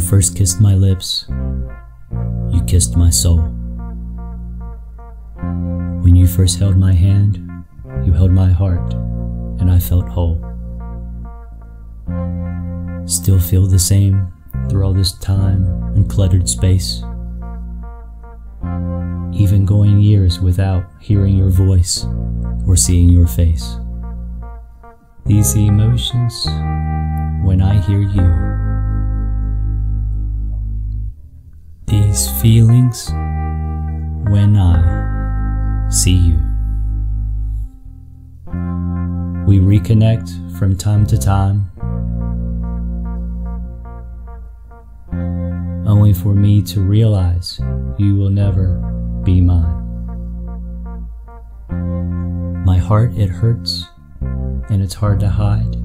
first kissed my lips, you kissed my soul. When you first held my hand, you held my heart, and I felt whole. Still feel the same through all this time and cluttered space. Even going years without hearing your voice or seeing your face. These emotions when I hear you. These feelings when I see you. We reconnect from time to time, only for me to realize you will never be mine. My heart, it hurts, and it's hard to hide.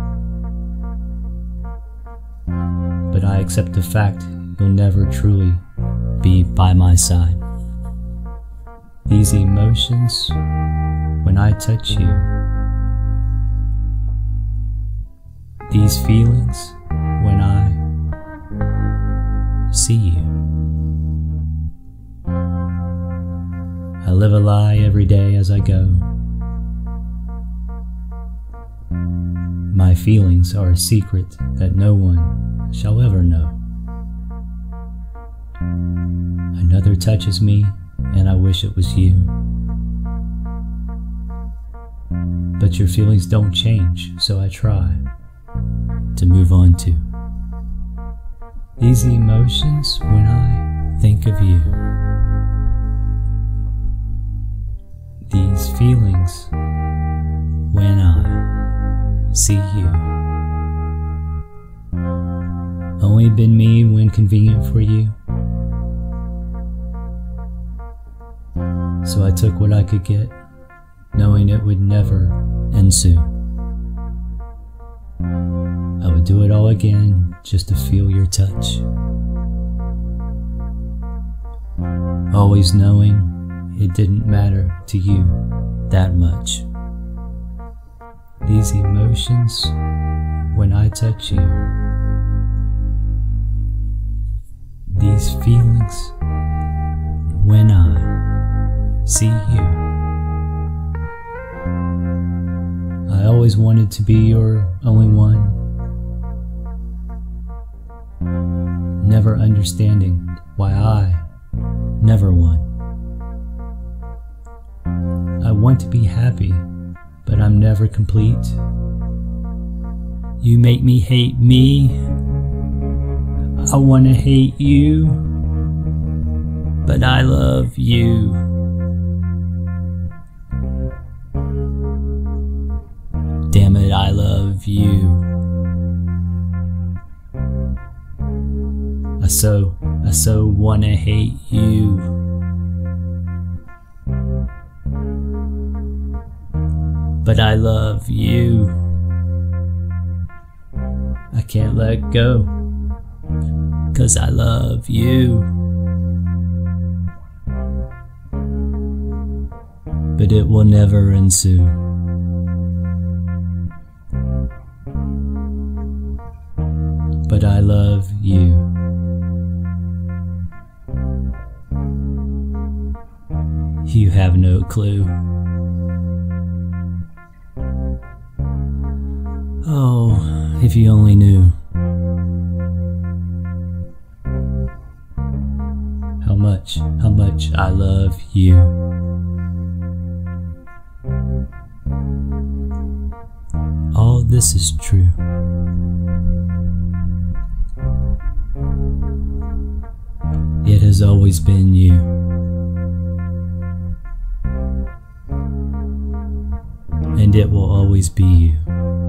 But I accept the fact you'll never truly be by my side. These emotions, when I touch you, these feelings, when I see you. I live a lie every day as I go. My feelings are a secret that no one shall ever know. Another touches me, and I wish it was you. But your feelings don't change, so I try to move on to these emotions when I think of you. These feelings when I see you. Only been me when convenient for you. So I took what I could get, knowing it would never end soon. I would do it all again just to feel your touch. Always knowing it didn't matter to you that much. These emotions when I touch you. These feelings see you. I always wanted to be your only one. Never understanding why I never won. I want to be happy, but I'm never complete. You make me hate me. I want to hate you, but I love you. I love you. I so, I so wanna hate you. But I love you. I can't let go. Cause I love you. But it will never ensue. But I love you. You have no clue. Oh, if you only knew. How much, how much I love you. All this is true. It has always been you. And it will always be you.